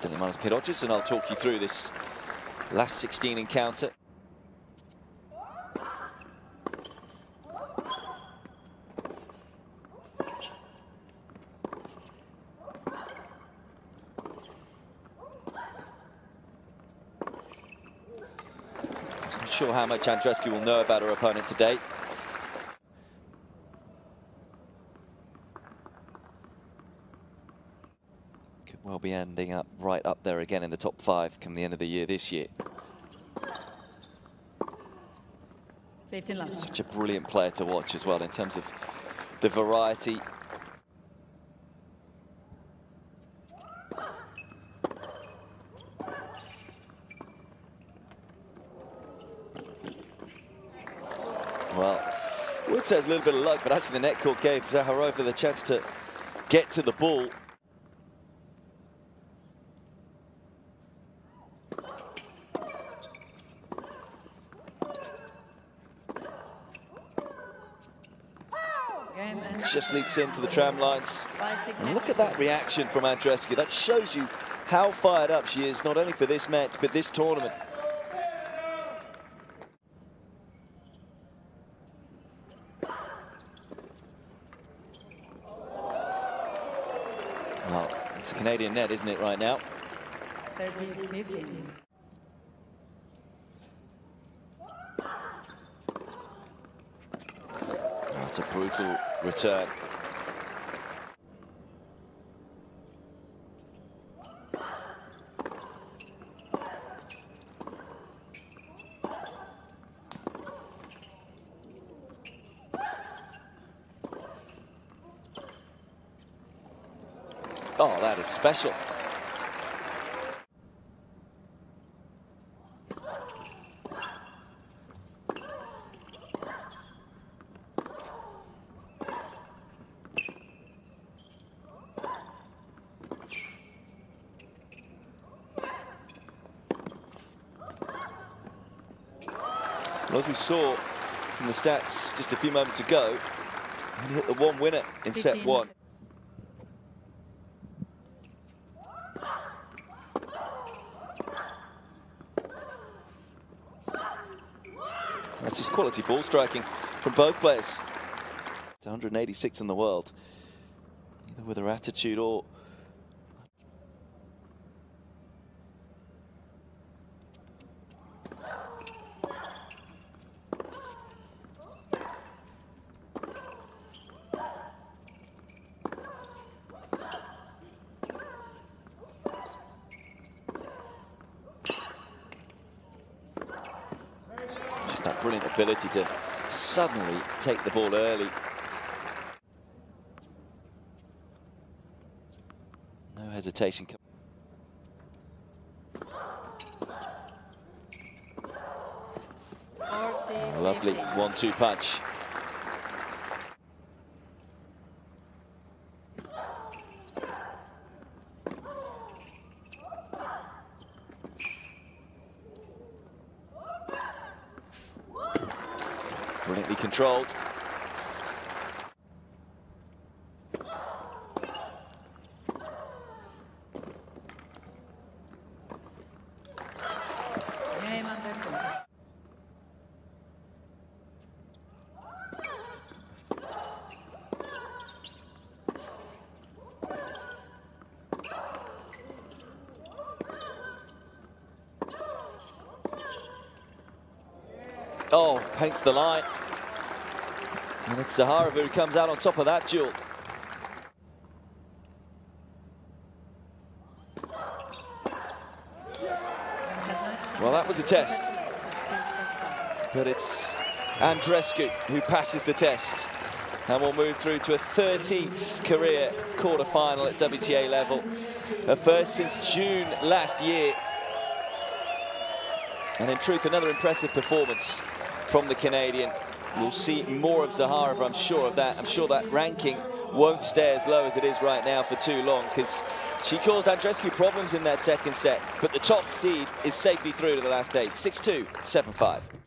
Certainly, Manos P. and I'll talk you through this last 16 encounter. I'm not sure how much Andreescu will know about her opponent today. Could well be ending up right up there again in the top five come the end of the year this year. 15 laps. Such a brilliant player to watch as well in terms of the variety. Well, Wood says a little bit of luck, but actually the net court gave Zakharova the chance to get to the ball. Game and just leaps into the tram lines. And look at that reaction from Andreescu. That shows you how fired up she is, not only for this match, but this tournament. Well, it's a Canadian net, isn't it, right now? 13, 15. That's a brutal return. Oh, that is special. Well, as we saw from the stats just a few moments ago, he hit the one winner in set one. That's just quality ball striking from both players. It's 186 in the world. Either with her attitude or brilliant ability to suddenly take the ball early. No hesitation. A lovely one-two punch. Brilliantly controlled. Oh, paints the line. And it's Zakharova who comes out on top of that duel. Well, that was a test. But it's Andreescu who passes the test. And will move through to a 13th career quarter-final at WTA level. Her first since June last year. And in truth, another impressive performance from the Canadian. We'll see more of Zakharova, I'm sure of that. I'm sure that ranking won't stay as low as it is right now for too long because she caused Andreescu problems in that second set. But the top seed is safely through to the last eight. 6-2, 7-5.